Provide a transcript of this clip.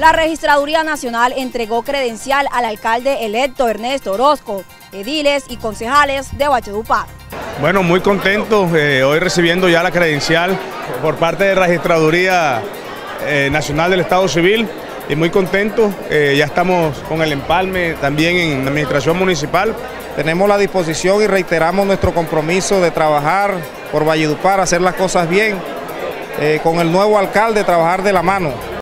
La Registraduría Nacional entregó credencial al alcalde electo Ernesto Orozco, ediles y concejales de Valledupar. Bueno, muy contento eh, hoy recibiendo ya la credencial por parte de Registraduría eh, Nacional del Estado Civil y muy contento, eh, ya estamos con el empalme también en la administración municipal. Tenemos la disposición y reiteramos nuestro compromiso de trabajar por Valledupar, hacer las cosas bien, con el nuevo alcalde trabajar de la mano.